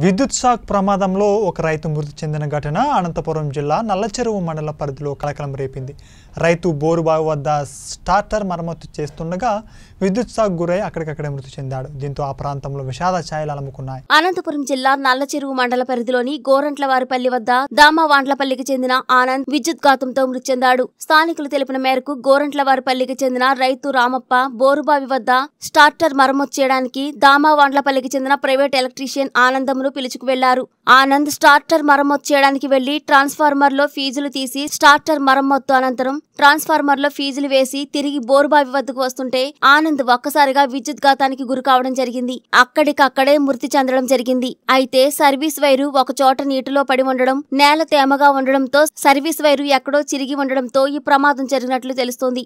విద్యుత్ షాక్ ప్రమాదంలో ఒక రైతు మృతి చెందిన ఘటన అనంతపురం జిల్లా నల్లచెరువు మండల పరిధిలో కలకలం రేపింది. రైతు బోరుబావి వద్ద స్టార్టర్ మరమ్మతు చేస్తుండగా విద్యుత్ షాక్ గురై అక్కడికక్కడే మృతి చెందాడు. దీంతో ఆ ప్రాంతంలో విషాద ఛాయలు అలముకున్నాయి. అనంతపురం జిల్లా నల్లచెరువు మండల పరిధిలోని గోరంట్లవారిపల్లి వద్ద దామావాండ్లపల్లికి చెందిన ఆనంద్ విద్యుత్ ఘాతంతో మృతి చెందాడు. స్థానికులు తెలిపిన మేరకు గోరంట్లవారిపల్లికి చెందిన రైతు రామప్ప బోరుబావి వద్ద స్టార్టర్ మరమ్మతు చేయడానికి దామావాండ్లపల్లికి చెందిన ప్రైవేట్ ఎలక్ట్రీషియన్ ఆనందమును పిలుచుకు వెళ్ళారు. ఆనంద్ స్టార్టర్ మరమ్మతు చేయడానికి వెళ్ళి ట్రాన్స్ఫార్మర్లో ఫీజులు తీసి స్టార్టర్ మరమ్మతు అనంతరం ట్రాన్స్ఫార్మర్లో ఫీజులు వేసి తిరిగి బోరుబావి వద్దకు వస్తుంటే ఆనంద్ ఒక్కసారిగా విద్యుత్ ఘాతానికి గురి కావడం జరిగింది. అక్కడికక్కడే మృతి చెందడం జరిగింది. అయితే సర్వీస్ వైరు ఒక చోట నీటిలో పడి ఉండడం నేల తేమగా ఉండడంతో సర్వీస్ వైరు ఎక్కడో చిరిగి ఉండడంతో ఈ ప్రమాదం జరిగినట్లు తెలుస్తోంది.